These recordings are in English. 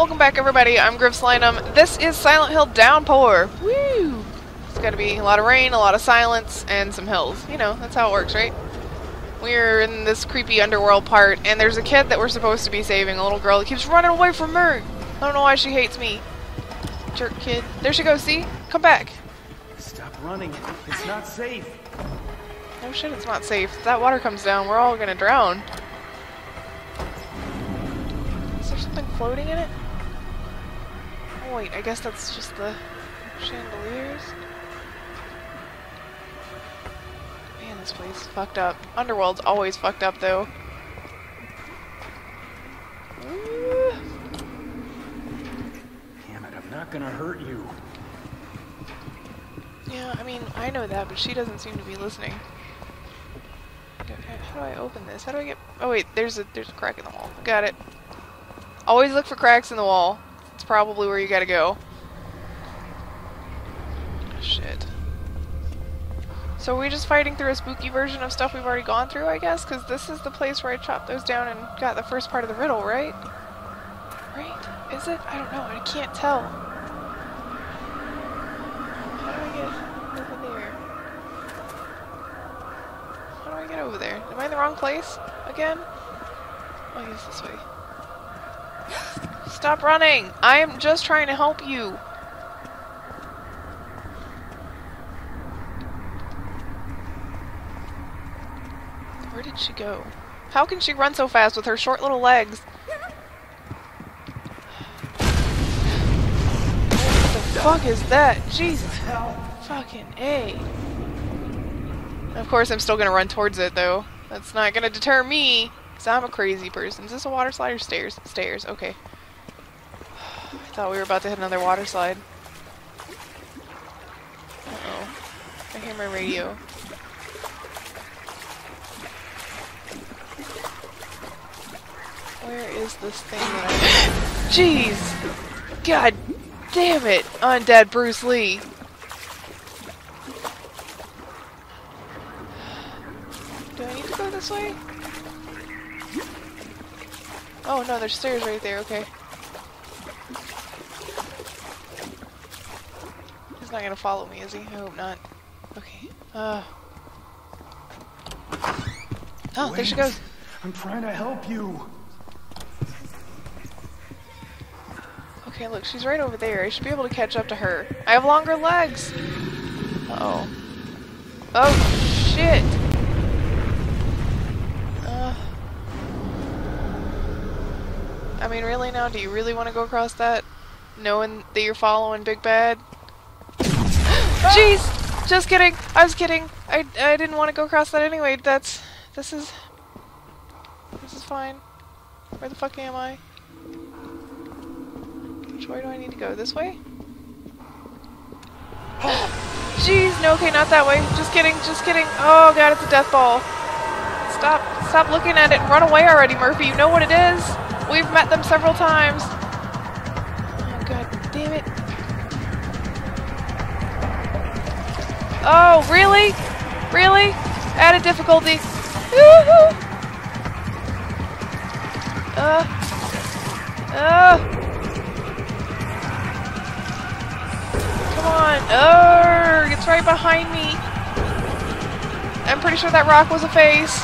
Welcome back, everybody. I'm Grivslinum. This is Silent Hill Downpour. Woo! It's got to be a lot of rain, a lot of silence, and some hills. You know, that's how it works, right? We're in this creepy underworld part, and there's a kid that we're supposed to be saving, a little girl that keeps running away from me. I don't know why she hates me. Jerk kid. There she goes, see? Come back. Stop running. It's not safe. Oh shit, it's not safe. If that water comes down, we're all gonna drown. Is there something floating in it? Wait, I guess that's just the chandeliers. Man, this place is fucked up. Underworld's always fucked up though. Ooh. Damn it, I'm not gonna hurt you. Yeah, I mean, I know that, but she doesn't seem to be listening. Okay, How do I open this? How do I get... Oh wait, there's a there's a crack in the wall. Got it. Always look for cracks in the wall. It's probably where you gotta go. Shit. So are we just fighting through a spooky version of stuff we've already gone through, I guess? Because this is the place where I chopped those down and got the first part of the riddle, right? Right? Is it? I don't know. I can't tell. How do I get over there? How do I get over there? Am I in the wrong place? Again? Oh, I guess this way. Stop running! I am just trying to help you. Where did she go? How can she run so fast with her short little legs? What the fuck is that? Jesus. Fucking A. Of course, I'm still gonna run towards it, though. That's not gonna deter me, because I'm a crazy person. Is this a water slide or stairs? Stairs, okay. Thought we were about to hit another water slide. Uh-oh. I hear my radio. Where is this thing. Jeez! God damn it! Undead Bruce Lee! Do I need to go this way? Oh no, there's stairs right there, okay. He's not gonna follow me, is he? I hope not. Okay. Uh. Oh, there she goes. I'm trying to help you. Okay, look, she's right over there. I should be able to catch up to her. I have longer legs! Uh oh Oh, shit! Uh, I mean, really now? Do you really want to go across that? Knowing that you're following Big Bad? Ah! Jeez! Just kidding! I was kidding! I, I didn't want to go across that anyway. That's... This is... This is fine. Where the fuck am I? Which way do I need to go? This way? Jeez, no, okay, not that way. Just kidding, just kidding. Oh god, it's a death ball. Stop, stop looking at it and run away already, Murphy. You know what it is. We've met them several times. Oh, really? Really? Added difficulty. Woohoo! Uh. Uh. Come on. Oh, it's right behind me. I'm pretty sure that rock was a face.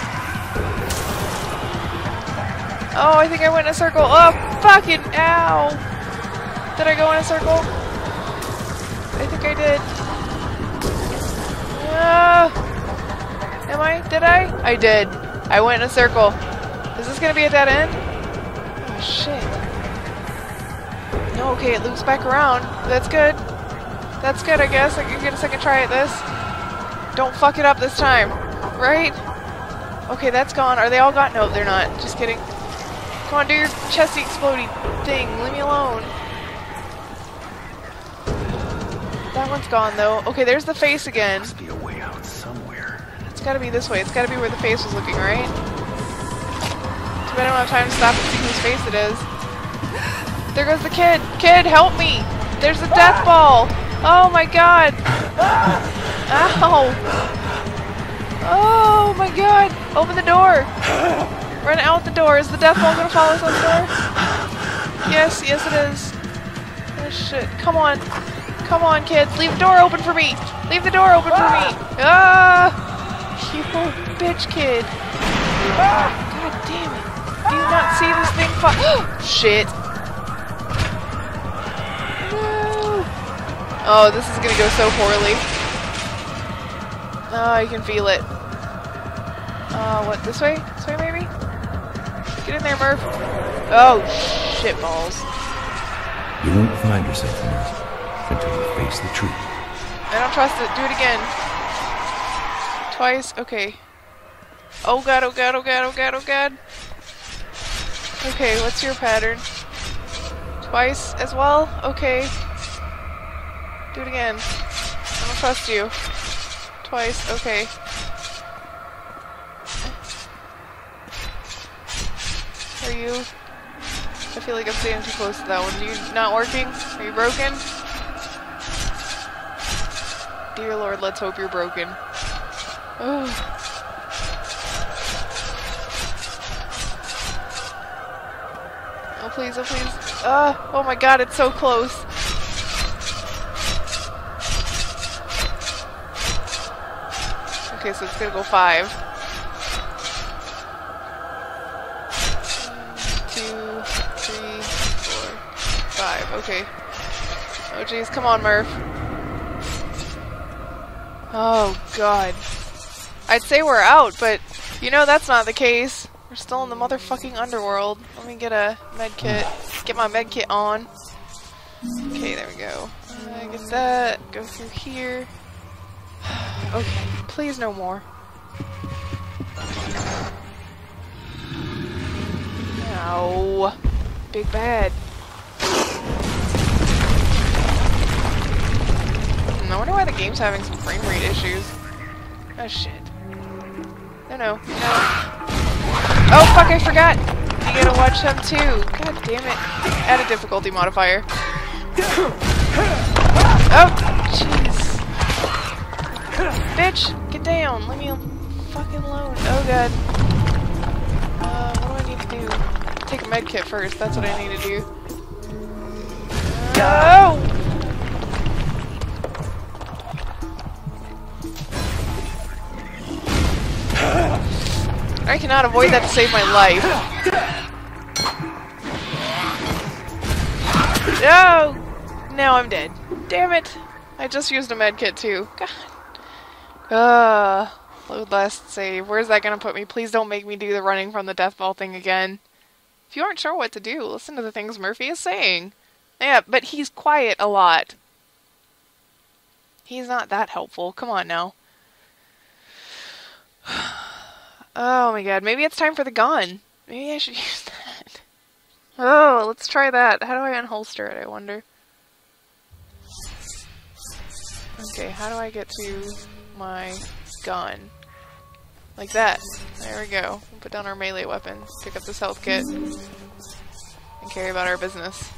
Oh, I think I went in a circle. Oh, fucking ow. Did I go in a circle? I think I did. Uh, am I? Did I? I did. I went in a circle. Is this gonna be a dead end? Oh, shit. No, okay, it loops back around. That's good. That's good, I guess. I can get a second try at this. Don't fuck it up this time. Right? Okay, that's gone. Are they all gone? No, they're not. Just kidding. Come on, do your chesty explodey thing. Leave me alone. That one's gone, though. Okay, there's the face again. Gotta be this way. It's gotta be where the face was looking, right? Too bad I don't have time to stop and see whose face it is. There goes the kid! Kid, help me! There's a death ball! Oh my god! Ow! Oh my god! Open the door! Run out the door! Is the death ball gonna follow us out the door? Yes, yes it is. Oh shit. Come on. Come on, kids. Leave the door open for me. Leave the door open for me. Ah! You little bitch kid. God damn it. Do you not see this thing fi- Shit. No. Oh, this is gonna go so poorly. Oh, you can feel it. Uh, what, this way? This way, maybe? Get in there, Murph. Oh, shit balls. You won't find yourself Earth until you face the truth. I don't trust it. Do it again. Twice? Okay. Oh god, oh god, oh god, oh god, oh god. Okay, what's your pattern? Twice as well? Okay. Do it again. I don't trust you. Twice, okay. Are you? I feel like I'm staying too close to that one. Are you not working? Are you broken? Dear Lord, let's hope you're broken. Oh. Oh please, oh please. Ah, oh my god, it's so close. Okay, so it's gonna go five. One, two, three, four, five. Okay. Oh jeez, come on, Murph. Oh god. I'd say we're out, but you know that's not the case. We're still in the motherfucking underworld. Let me get a med kit. Get my med kit on. Okay, there we go. Uh, get that. Go through here. okay, please no more. Ow. Big bad. Hmm, I wonder why the game's having some frame rate issues. Oh shit. No, no, no. Oh fuck, I forgot! You gotta watch them too. God damn it. Add a difficulty modifier. Oh, jeez. Bitch, get down. Leave me fucking alone. Oh god. Uh, what do I need to do? Take a med kit first. That's what I need to do. Oh! I cannot avoid that to save my life. No! Now I'm dead. Damn it! I just used a medkit too. God. Uh, load last save. Where's that gonna put me? Please don't make me do the running from the death ball thing again. If you aren't sure what to do, listen to the things Murphy is saying. Yeah, but he's quiet a lot. He's not that helpful. Come on now. Oh my god, maybe it's time for the gun. Maybe I should use that. Oh, let's try that. How do I unholster it, I wonder? Okay, how do I get to my gun? Like that. There we go. We'll put down our melee weapon, pick up this health kit, and carry about our business.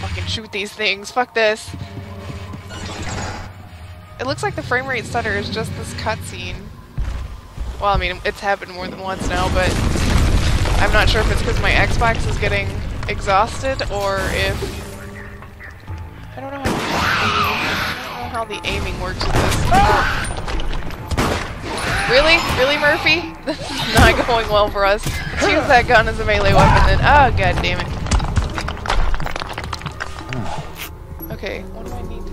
Fucking shoot these things. Fuck this. It looks like the frame rate stutter is just this cutscene. Well, I mean, it's happened more than once now, but I'm not sure if it's because my Xbox is getting exhausted or if... I don't know how the, know how the aiming works with this. Really? Really, Murphy? This is not going well for us. Let's use that gun as a melee weapon then. Oh, god damn it. Okay, what do I need to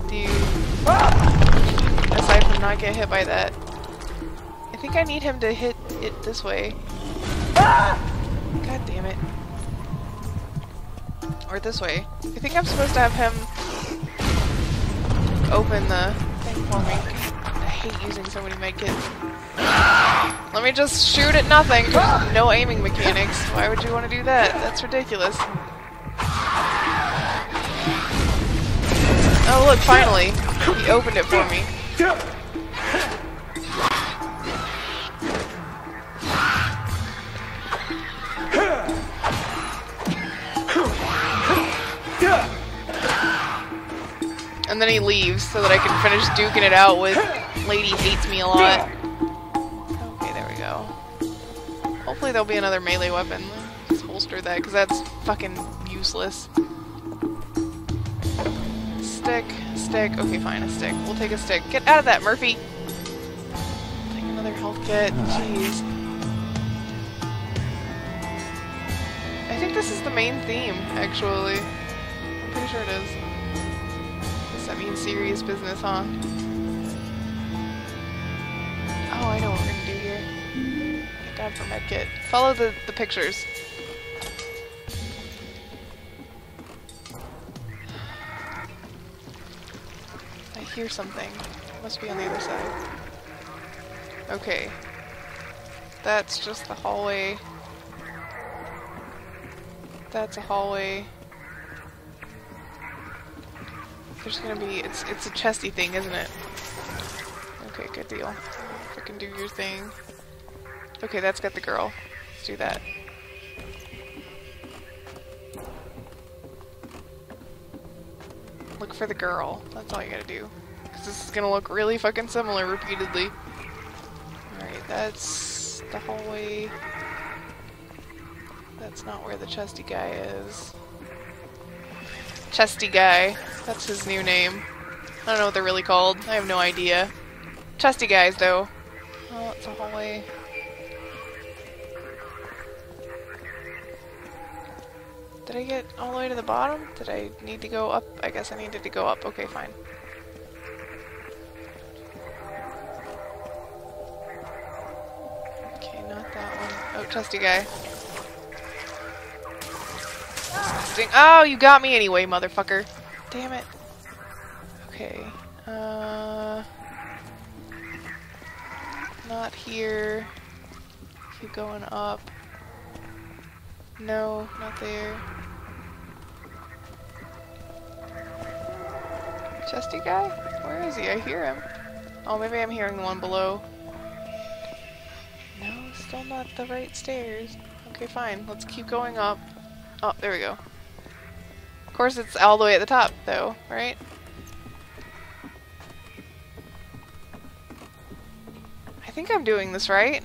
do? Aside from not get hit by that. I think I need him to hit it this way. God damn it. Or this way. I think I'm supposed to have him open the thing for me. I hate using so many medkits. Let me just shoot at nothing. No aiming mechanics. Why would you want to do that? That's ridiculous. Oh look, finally. He opened it for me. And then he leaves so that I can finish duking it out with Lady Hates Me a lot. Okay, there we go. Hopefully there'll be another melee weapon. Whole holster that because that's fucking useless. Stick. Okay, fine, a stick. We'll take a stick. Get out of that, Murphy! Take another health kit. Jeez. I think this is the main theme, actually. I'm pretty sure it is. Guess that means serious business, huh? Oh, I know what we're gonna do here. Get down for medkit. Follow the, the pictures. Hear something. Must be on the other side. Okay. That's just the hallway. That's a hallway. There's gonna be it's it's a chesty thing, isn't it? Okay, good deal. Freaking do your thing. Okay, that's got the girl. Let's do that. Look for the girl. That's all you gotta do. Because this is gonna look really fucking similar repeatedly. Alright, that's the hallway. That's not where the chesty guy is. Chesty guy. That's his new name. I don't know what they're really called. I have no idea. Chesty guys, though. Oh, it's a hallway. Did I get all the way to the bottom? Did I need to go up? I guess I needed to go up. Okay, fine. Chesty guy. Oh, you got me anyway, motherfucker. Damn it. Okay. Uh... Not here. Keep going up. No, not there. Chesty guy? Where is he? I hear him. Oh, maybe I'm hearing the one below. No, still not the right stairs. Okay, fine. Let's keep going up. Oh, there we go. Of course, it's all the way at the top, though, right? I think I'm doing this right.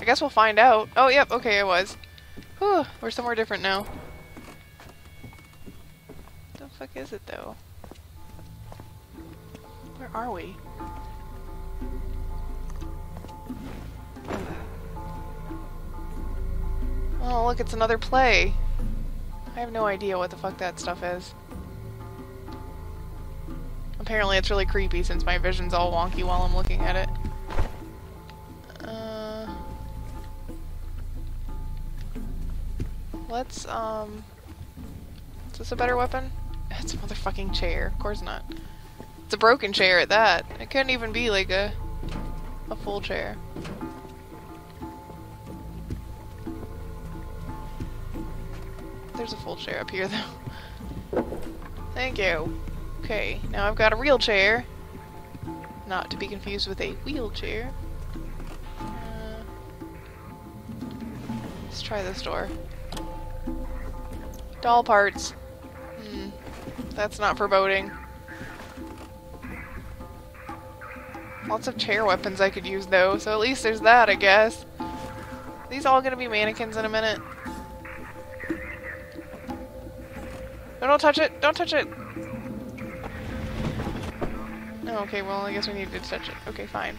I guess we'll find out. Oh, yep, okay, I was. Whew, we're somewhere different now. What the fuck is it, though? Where are we? Oh, look, it's another play. I have no idea what the fuck that stuff is. Apparently it's really creepy since my vision's all wonky while I'm looking at it. Uh, let's, um... Is this a better weapon? It's a motherfucking chair. Of course not. It's a broken chair at that. It couldn't even be like a, a full chair. There's a full chair up here, though. Thank you. Okay, now I've got a real chair. Not to be confused with a wheelchair. Uh, let's try this door. Doll parts. Hmm. That's not foreboding. Lots of chair weapons I could use, though, so at least there's that, I guess. Are these all gonna be mannequins in a minute? No, don't touch it! Don't touch it! No, okay, well, I guess we need to touch it. Okay, fine.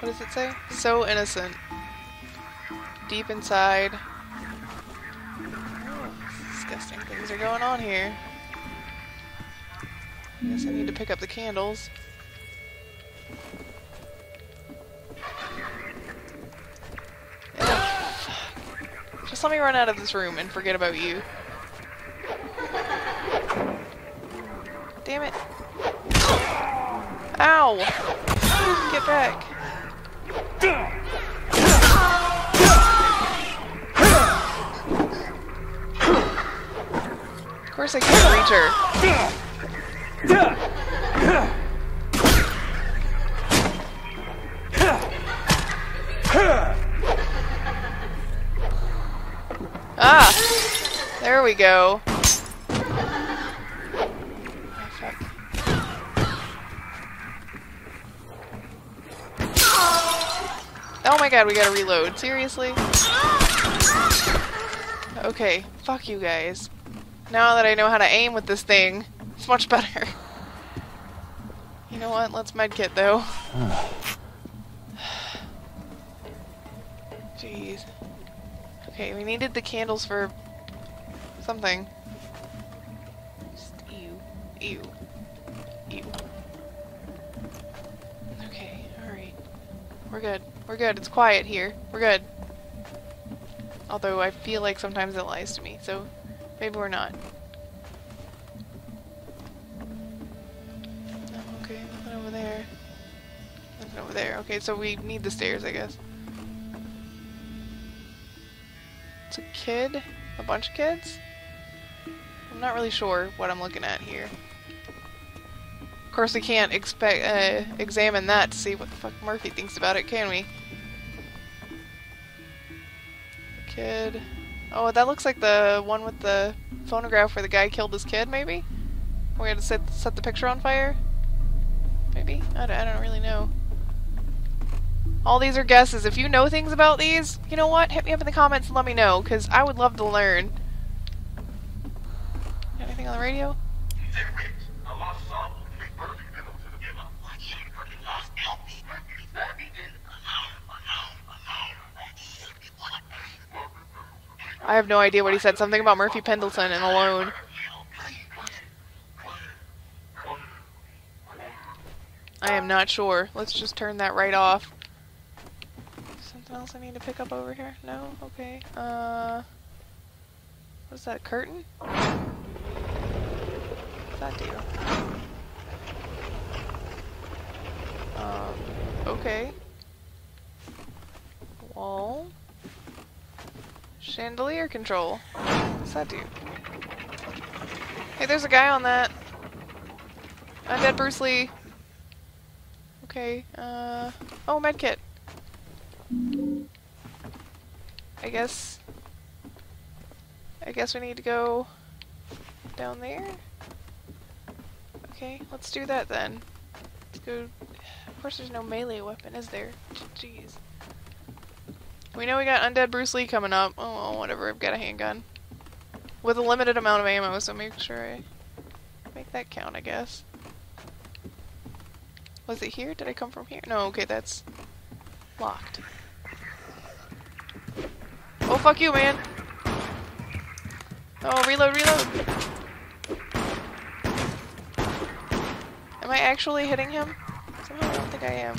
What does it say? So innocent. Deep inside. Oh, disgusting things are going on here. I guess I need to pick up the candles. Just let me run out of this room and forget about you. Damn it. Ow! Get back. Of course I can't reach her. we go. Oh my god, we gotta reload. Seriously? Okay, fuck you guys. Now that I know how to aim with this thing, it's much better. You know what? Let's medkit though. Jeez. Okay, we needed the candles for something. Just ew. Ew. Ew. Okay, alright. We're good. We're good. It's quiet here. We're good. Although I feel like sometimes it lies to me, so maybe we're not. Okay, nothing over there. Nothing over there. Okay, so we need the stairs, I guess. It's a kid? A bunch of kids? I'm not really sure what I'm looking at here. Of course, we can't expect uh, examine that to see what the fuck Murphy thinks about it, can we? Kid. Oh, that looks like the one with the phonograph where the guy killed his kid, maybe? We had to set, set the picture on fire? Maybe? I don't, I don't really know. All these are guesses. If you know things about these, you know what? Hit me up in the comments and let me know, because I would love to learn. The radio? I have no idea what he said. Something about Murphy Pendleton and Alone. I am not sure. Let's just turn that right off. Something else I need to pick up over here? No? Okay. Uh... What's that, curtain? That do? Um, okay. Wall. Chandelier control. What's that do? Hey, there's a guy on that. Undead Bruce Lee. Okay, uh... Oh, medkit. I guess... I guess we need to go down there? Okay, let's do that then. Let's go... Of course there's no melee weapon, is there? Jeez. We know we got Undead Bruce Lee coming up. Oh, whatever, I've got a handgun. With a limited amount of ammo, so make sure I make that count, I guess. Was it here? Did I come from here? No, okay, that's locked. Oh, fuck you, man! Oh, reload, reload! Am I actually hitting him? Somehow I don't think I am.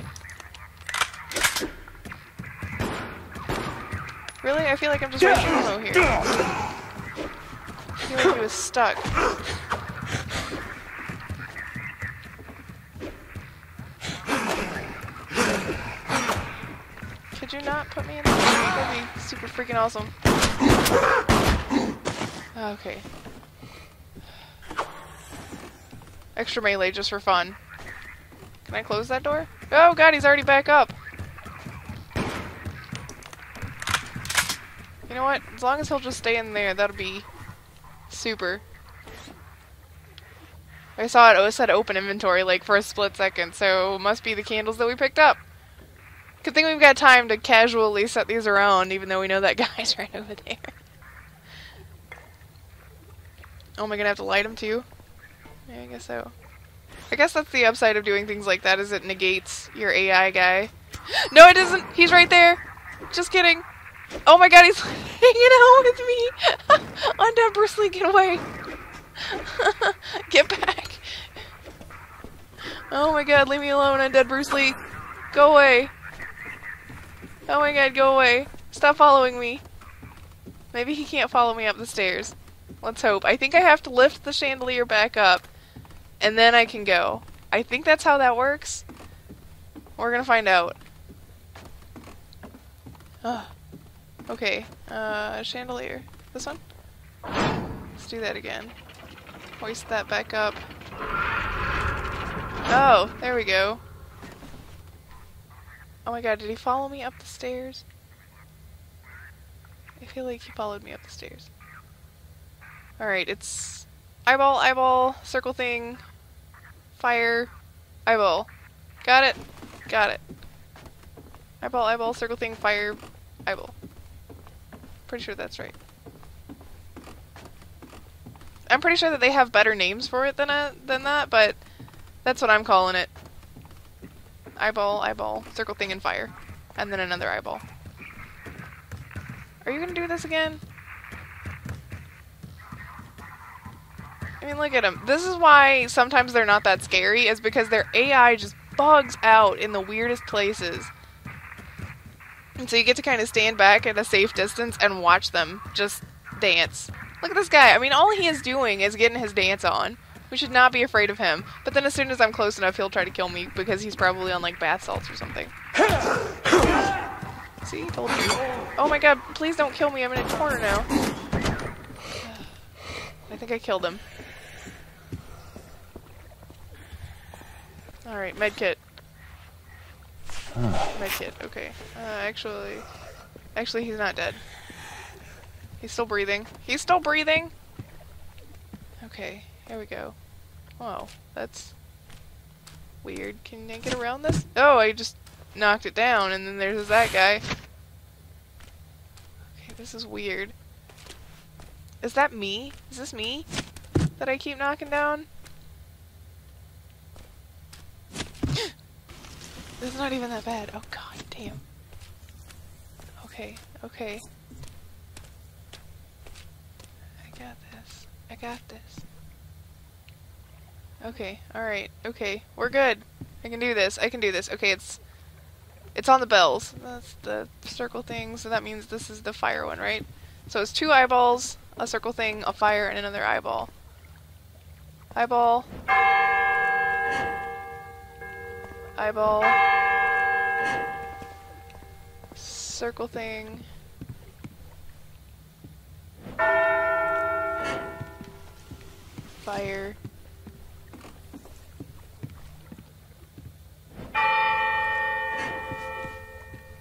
Really? I feel like I'm just wasting ammo here. I feel like he was stuck. Could you not put me in the That'd be super freaking awesome. Okay. Extra melee just for fun. Can I close that door? Oh god, he's already back up. You know what? As long as he'll just stay in there, that'll be super. I saw it, it said open inventory like for a split second, so must be the candles that we picked up. Good thing we've got time to casually set these around, even though we know that guy's right over there. Oh, am I gonna have to light them too? Yeah, I guess so. I guess that's the upside of doing things like that, is it negates your AI guy. No, it isn't! He's right there! Just kidding! Oh my god, he's hanging out with me! Undead Bruce Lee, get away! get back! Oh my god, leave me alone, Undead Bruce Lee! Go away! Oh my god, go away! Stop following me! Maybe he can't follow me up the stairs. Let's hope. I think I have to lift the chandelier back up, and then I can go. I think that's how that works. We're gonna find out. Ugh. Okay, uh, chandelier. This one? Let's do that again. Hoist that back up. Oh, there we go. Oh my god, did he follow me up the stairs? I feel like he followed me up the stairs. Alright, it's eyeball, eyeball, circle thing, fire, eyeball. Got it. Got it. Eyeball, eyeball, circle thing, fire, eyeball. Pretty sure that's right. I'm pretty sure that they have better names for it than a, than that, but that's what I'm calling it. Eyeball, eyeball, circle thing, and fire. And then another eyeball. Are you gonna do this again? Mean, look at them. This is why sometimes they're not that scary, is because their AI just bugs out in the weirdest places. And so you get to kind of stand back at a safe distance and watch them just dance. Look at this guy. I mean, all he is doing is getting his dance on. We should not be afraid of him. But then as soon as I'm close enough, he'll try to kill me because he's probably on like bath salts or something. See? Told you. Oh my god, please don't kill me. I'm in a corner now. I think I killed him. Alright, medkit. Medkit, okay. Uh, actually... Actually, he's not dead. He's still breathing. He's still breathing! Okay, here we go. Whoa, that's... Weird. Can I get around this? Oh, I just knocked it down, and then there's that guy. Okay, this is weird. Is that me? Is this me? That I keep knocking down? It's not even that bad. Oh god damn. Okay, okay. I got this. I got this. Okay, alright, okay. We're good. I can do this. I can do this. Okay, it's it's on the bells. That's the circle thing, so that means this is the fire one, right? So it's two eyeballs, a circle thing, a fire, and another eyeball. Eyeball. Eyeball. Circle thing. Fire.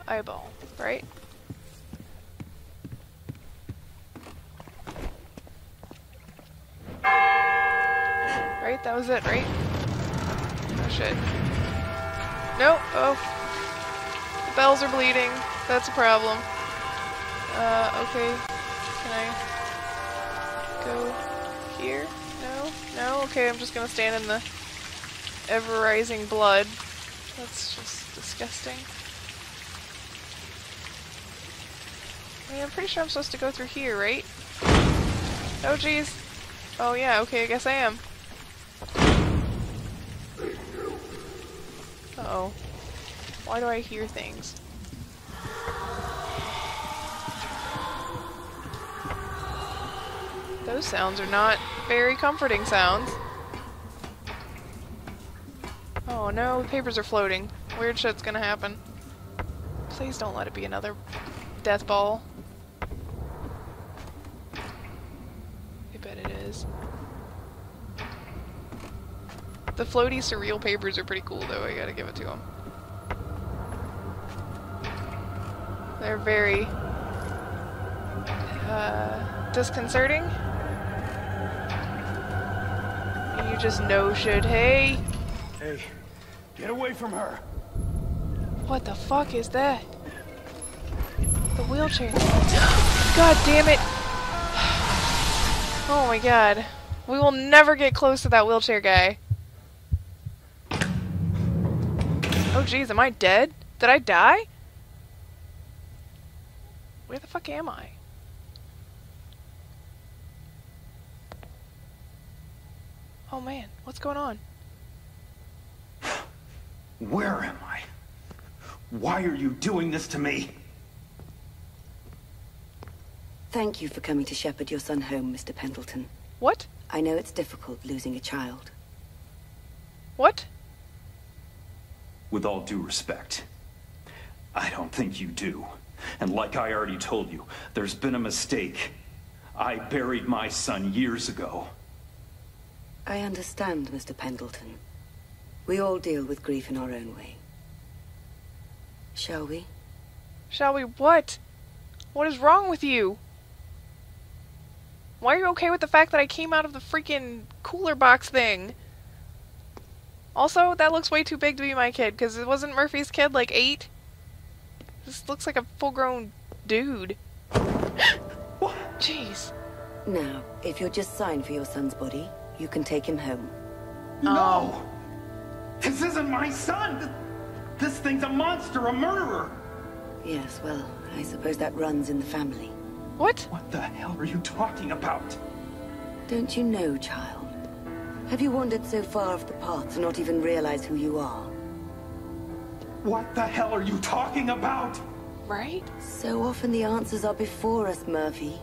Eyeball, right? Right? That was it, right? Oh shit. Nope. Oh. The bells are bleeding. That's a problem. Uh, okay. Can I go here? No? No? Okay, I'm just gonna stand in the ever-rising blood. That's just disgusting. I mean, I'm pretty sure I'm supposed to go through here, right? Oh, jeez. Oh, yeah, okay, I guess I am. Uh-oh. Why do I hear things? Those sounds are not very comforting sounds. Oh no, the papers are floating. Weird shit's gonna happen. Please don't let it be another death ball. I bet it is. The floaty surreal papers are pretty cool though, I gotta give it to them. They're very uh, disconcerting. You just know shit. Hey, Hey, get away from her. what the fuck is that? The wheelchair. God damn it! Oh my god. We will never get close to that wheelchair guy. Oh jeez, am I dead? Did I die? Where the fuck am I? Oh man, what's going on? Where am I? Why are you doing this to me? Thank you for coming to shepherd your son home, Mr. Pendleton. What? I know it's difficult losing a child. What? With all due respect, I don't think you do. And like I already told you, there's been a mistake. I buried my son years ago. I understand, Mr. Pendleton. We all deal with grief in our own way. Shall we? Shall we what? What is wrong with you? Why are you okay with the fact that I came out of the freaking cooler box thing? Also, that looks way too big to be my kid, because it wasn't Murphy's kid like eight? This looks like a full-grown dude. What? Jeez. Now, if you'll just sign for your son's body, you can take him home. Oh. No! This isn't my son! Th- This thing's a monster, a murderer! Yes, well, I suppose that runs in the family. What? What the hell are you talking about? Don't you know, child? Have you wandered so far off the path to not even realize who you are? What the hell are you talking about? Right? So often the answers are before us, Murphy.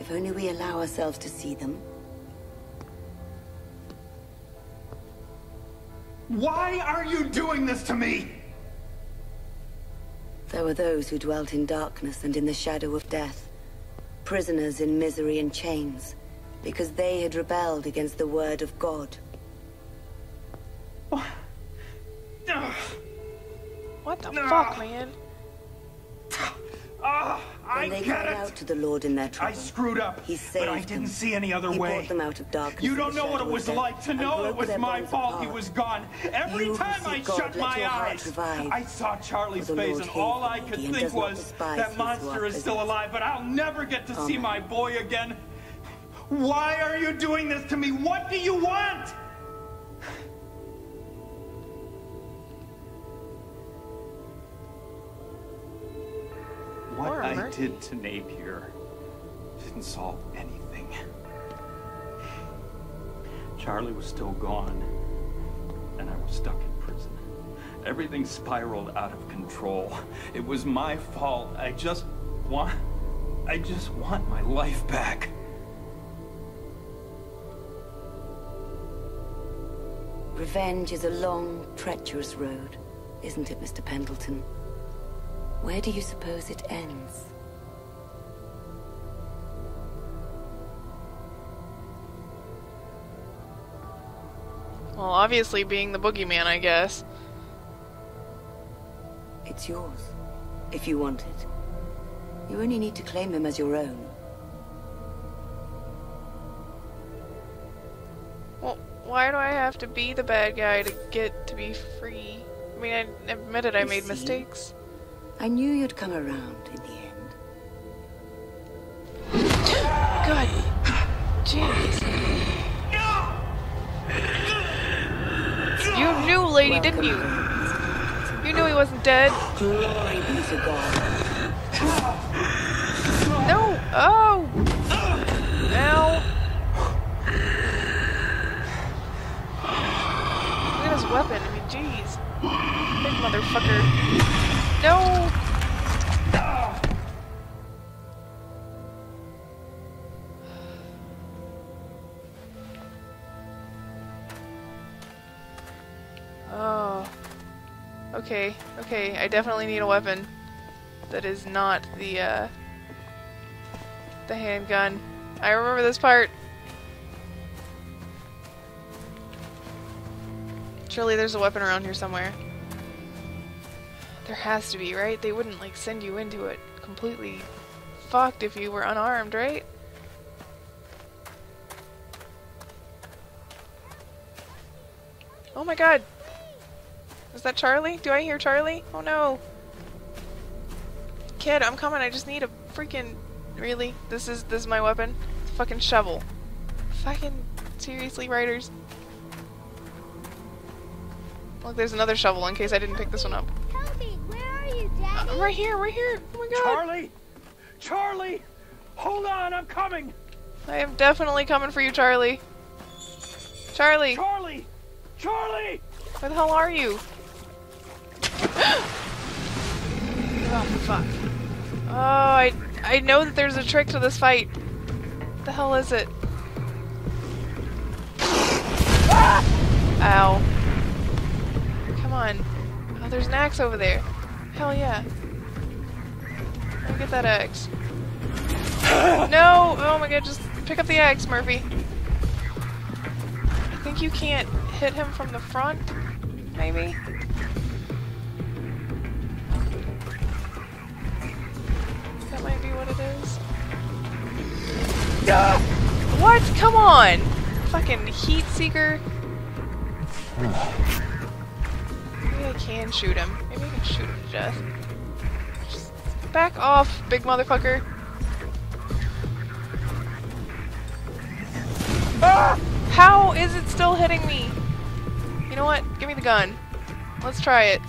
If only we allow ourselves to see them. Why are you doing this to me? There were those who dwelt in darkness and in the shadow of death. Prisoners in misery and chains. Because they had rebelled against the word of God. Ugh. What the No. fuck, man? Ah, I When they get cried it! out to the Lord in their I screwed up, He saved but I didn't them. see any other he way. brought them out of darkness. You don't know what it was death, like to know it was my bonds fault he was gone. Every You time I God, shut my eyes, revive. I saw Charlie's face, and all I could think was, that monster is still alive, but I'll never get to see my boy again. Why are you doing this to me? What do you want? What I did to Napier didn't solve anything. Charlie was still gone, and I was stuck in prison. Everything spiraled out of control. It was my fault. I just want. I just want my life back. Revenge is a long, treacherous road, isn't it, Mr. Pendleton? Where do you suppose it ends? Well, obviously being the boogeyman, I guess. It's yours, if you want it. You only need to claim him as your own. Why do I have to be the bad guy to get to be free? I mean, I admitted I You made see? mistakes. I knew you'd come around in the end. God. Jeez. You knew, lady, didn't you? Welcome You knew he wasn't dead. Glory be to God. No! Oh! Ow! Look at his weapon. I mean, jeez. Big motherfucker. No! Oh. Okay, okay. I definitely need a weapon that is not the, uh, the handgun. I remember this part. Surely there's a weapon around here somewhere. There has to be, right? They wouldn't, like, send you into it completely fucked if you were unarmed, right? Oh my god! Is that Charlie? Do I hear Charlie? Oh no! Kid, I'm coming. I just need a freaking. Really? This is this is my weapon? It's a fucking shovel. Fucking seriously, writers. Look, there's another shovel in case I didn't pick this one up. Toby, where are you, Uh, Daddy? I'm right here, right here. Oh my god. Charlie! Charlie! Hold on, I'm coming! I am definitely coming for you, Charlie. Charlie, Charlie! Charlie! where the hell are you? oh fuck. Oh, I I know that there's a trick to this fight. What the hell is it? Ow. On. Oh, there's an axe over there. Hell yeah. Let me get that axe. No! Oh my god, just pick up the axe, Murphy. I think you can't hit him from the front, maybe? That might be what it is. What? Come on! Fucking heat seeker. Can shoot him. Maybe I can shoot him to death. Back off, big motherfucker. Ah! How is it still hitting me? You know what? Give me the gun. Let's try it.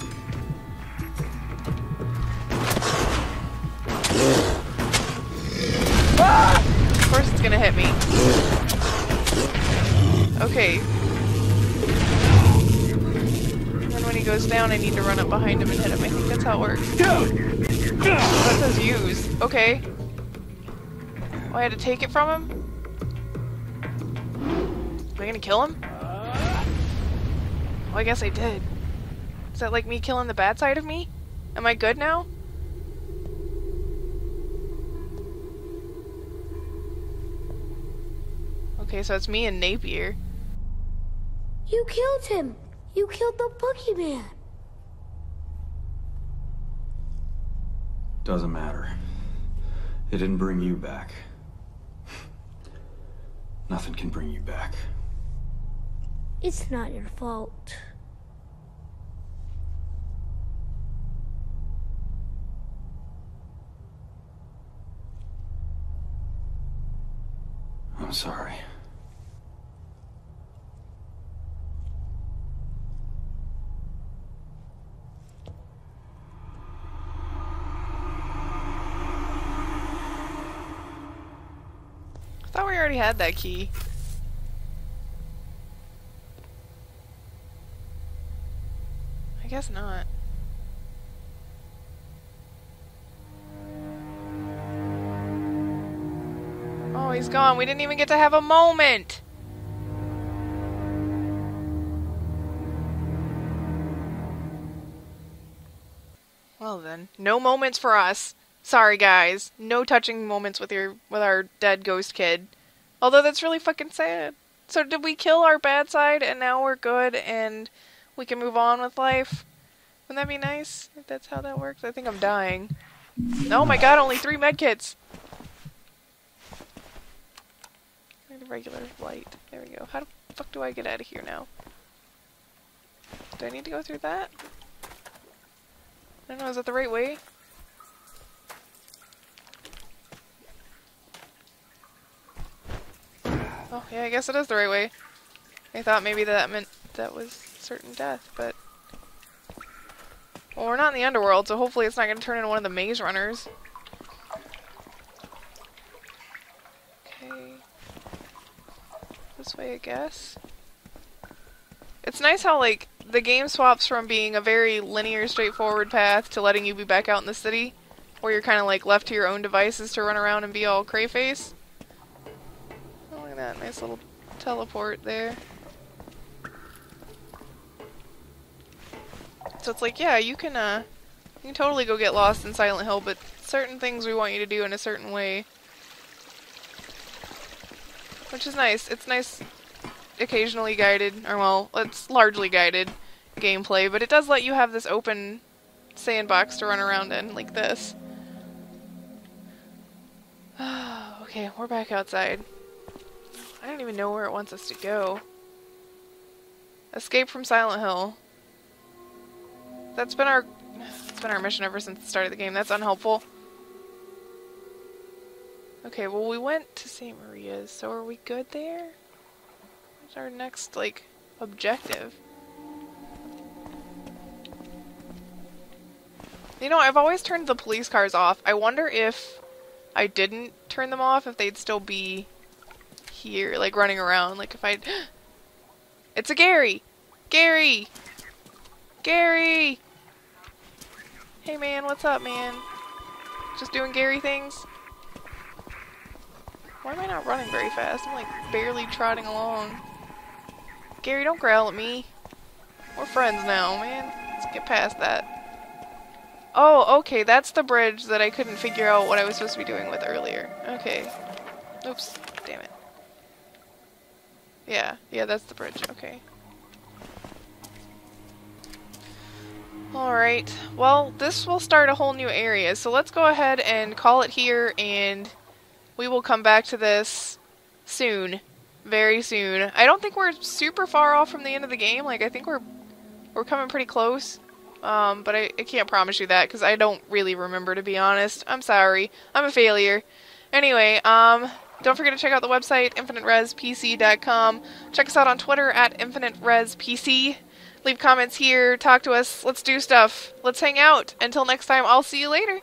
Of course it's gonna hit me. Okay. Goes down, I need to run up behind him and hit him. I think that's how it works. That says use. Okay. Oh, I had to take it from him? Am I gonna kill him? Well, I guess I did. Is that like me killing the bad side of me? Am I good now? Okay, so it's me and Napier. You killed him. You killed the boogeyman. Doesn't matter. It didn't bring you back. Nothing can bring you back. It's not your fault. I'm sorry. Had that key. I guess not. Oh, he's gone. We didn't even get to have a moment. Well then, no moments for us. Sorry guys, no touching moments with your with our dead ghost kid. Although that's really fucking sad. So did we kill our bad side and now we're good and we can move on with life? Wouldn't that be nice if that's how that works? I think I'm dying. Oh my god, only three medkits! Regular light. There we go. How the fuck do I get out of here now? Do I need to go through that? I don't know, is that the right way? Oh, yeah, I guess it is the right way. I thought maybe that meant that was certain death, but... Well, we're not in the underworld, so hopefully it's not going to turn into one of the maze runners. Okay. This way, I guess. It's nice how, like, the game swaps from being a very linear, straightforward path to letting you be back out in the city, where you're kind of, like, left to your own devices to run around and be all cray-face. That nice little teleport there. So it's like, yeah, you can, uh, you can totally go get lost in Silent Hill, but certain things we want you to do in a certain way. Which is nice. It's nice occasionally guided, or well, it's largely guided gameplay, but it does let you have this open sandbox to run around in, like this. okay, we're back outside. I don't even know where it wants us to go. Escape from Silent Hill. That's been our it's been our mission ever since the start of the game. That's unhelpful. Okay, well we went to St. Maria's, so are we good there? What's our next, like, objective? You know, I've always turned the police cars off. I wonder if I didn't turn them off, if they'd still be here, like running around. Like if I'd... It's a Gary! Gary! Gary! Hey man, what's up man? Just doing Gary things? Why am I not running very fast? I'm like barely trotting along. Gary, don't growl at me. We're friends now, man. Let's get past that. Oh, okay, that's the bridge that I couldn't figure out what I was supposed to be doing with earlier. Okay. Oops, damn it. Yeah, yeah, that's the bridge, okay. Alright, well, this will start a whole new area, so let's go ahead and call it here, and we will come back to this soon. Very soon. I don't think we're super far off from the end of the game, like, I think we're, we're coming pretty close. Um, but I, I can't promise you that because I don't really remember, to be honest. I'm sorry. I'm a failure. Anyway, um, don't forget to check out the website, infiniterespc.com. Check us out on Twitter at infiniterespc. Leave comments here, talk to us, let's do stuff, let's hang out. Until next time, I'll see you later.